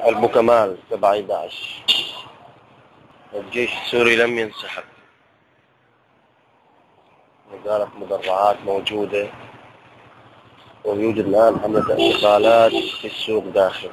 أبو كمال تبع 11 الجيش السوري لم ينسحب. وزارة مدرعات موجودة. ويوجد الآن حملة اعتقالات في السوق داخل.